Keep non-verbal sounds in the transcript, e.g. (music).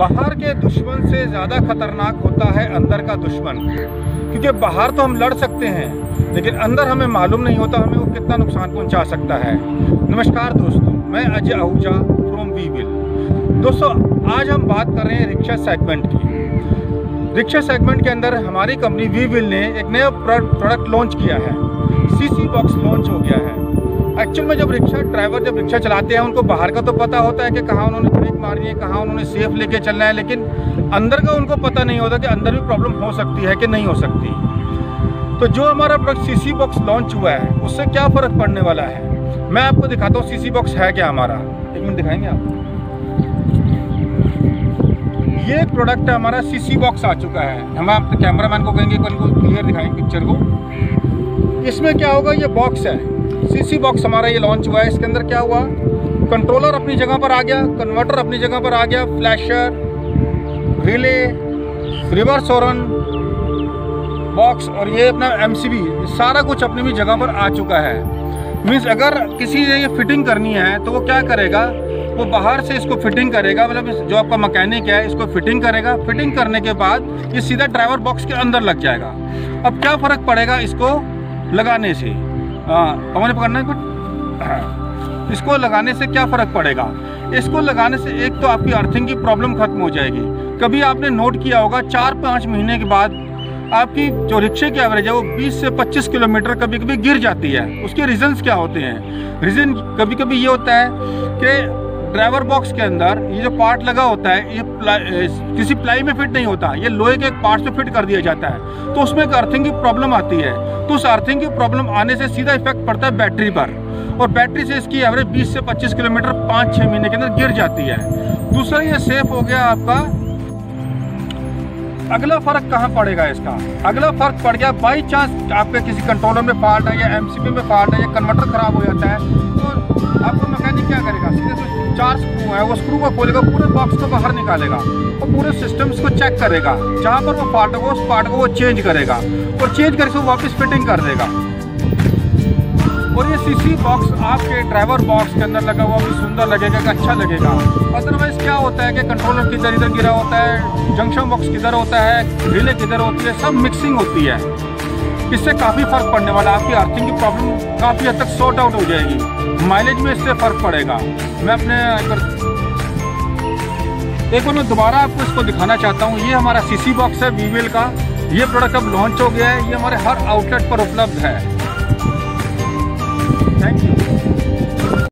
बाहर के दुश्मन से ज़्यादा खतरनाक होता है अंदर का दुश्मन। क्योंकि बाहर तो हम लड़ सकते हैं, लेकिन अंदर हमें मालूम नहीं होता हमें वो कितना नुकसान पहुँचा सकता है। नमस्कार दोस्तों, मैं Ajay Ahuja from we will दोस्तों, आज हम बात कर रहे हैं रिक्शा सेगमेंट की। रिक्शा सेगमेंट के अंदर हमारी कंपनी वी विल ने एक नया प्रोडक्ट लॉन्च किया है। सीसी बॉक्स लॉन्च हो गया है। एक्चुअल में जब रिक्शा ड्राइवर जब रिक्शा चलाते हैं, उनको बाहर का तो पता होता है कि कहाँ उन्होंने ब्रेक मारनी है, कहाँ उन्होंने सेफ़ लेके चलना है, लेकिन अंदर का उनको पता नहीं होता कि अंदर भी प्रॉब्लम हो सकती है कि नहीं हो सकती। तो जो हमारा प्रोडक्ट सीसी बॉक्स लॉन्च हुआ है, उससे क्या फ़र्क पड़ने वाला है? मैं आपको दिखाता हूँ सीसी बॉक्स है क्या हमारा। एक मिनट दिखाएँगे आप? ये प्रोडक्ट हमारा सीसी बॉक्स आ चुका है। हम आप कैमरामैन को कहेंगे क्लियर दिखाएँगे पिक्चर को। इसमें क्या होगा, ये बॉक्स है। सीसी बॉक्स हमारा ये लॉन्च हुआ है। इसके अंदर क्या हुआ? कंट्रोलर अपनी जगह पर आ गया कन्वर्टर अपनी जगह पर आ गया flasher relay reverse horn box और ये अपना एमसीबी सारा कुछ अपनी भी जगह पर आ चुका है। मीन्स अगर किसी ने ये फिटिंग करनी है तो वो क्या करेगा? वो बाहर से इसको फिटिंग करेगा मतलब जो आपका मकैनिक है, इसको फिटिंग करेगा। फिटिंग करने के बाद ये सीधा ड्राइवर बॉक्स के अंदर लग जाएगा। अब क्या फ़र्क पड़ेगा इसको लगाने से? हमारे पकड़ना है कुछ? (clears throat) इसको लगाने से क्या फ़र्क पड़ेगा? इसको लगाने से एक तो आपकी अर्थिंग की प्रॉब्लम खत्म हो जाएगी। कभी आपने नोट किया होगा, चार पाँच महीने के बाद आपकी जो रिक्शे की एवरेज है, वो 20 से 25 किलोमीटर कभी कभी गिर जाती है। उसके रीजंस क्या होते हैं? रीज़न कभी कभी ये होता है कि ड्राइवर बॉक्स के अंदर ये जो पार्ट लगा होता है ये प्लाई, किसी प्लाई में फिट नहीं होता। ये लोहे के एक पार्ट में फिट कर दिया जाता है। तो उसमें एक अर्थिंग की प्रॉब्लम आती है। तो उस अर्थिंग की प्रॉब्लम आने से सीधा इफ़ेक्ट पड़ता है बैटरी पर। और बैटरी से इसकी एवरेज 20 से 25 किलोमीटर पाँच छः महीने के अंदर गिर जाती है। दूसरा ये सेफ़ हो गया आपका। अगला फ़र्क कहाँ पड़ेगा इसका? अगला फ़र्क पड़ गया बाई चांस आपके किसी कंट्रोलर में फॉल्ट है या एमसीबी में फॉल्ट है या कन्वर्टर खराब हो जाता है। तो आपको मैकेनिक क्या करेगा? से स्क्रू है, वो स्क्रू को खोलेगा, पूरे बॉक्स को बाहर निकालेगा और पूरे सिस्टम्स को चेक करेगा, जहाँ पर वो पार्ट होगा उस पार्ट को वो चेंज करेगा और चेंज करके वो वापस फिटिंग कर देगा। और ये सीसी बॉक्स आपके ड्राइवर बॉक्स के अंदर लगा हुआ भी सुंदर लगेगा अच्छा लगेगा। अदरवाइज़ क्या होता है कि कंट्रोलर किधर इधर गिरा होता है जंक्शन बॉक्स किधर होता है रिले किधर होती है, सब मिक्सिंग होती है। इससे काफ़ी फ़र्क पड़ने वाला। आपकी अर्थिंग की प्रॉब्लम काफ़ी हद तक सॉर्ट आउट हो जाएगी। माइलेज में इससे फ़र्क पड़ेगा। मैं अपने एक बार मैं दोबारा आपको इसको दिखाना चाहता हूँ। ये हमारा सीसी बॉक्स है वीवेल का। ये प्रोडक्ट अब लॉन्च हो गया है। ये हमारे हर आउटलेट पर उपलब्ध है। Thank you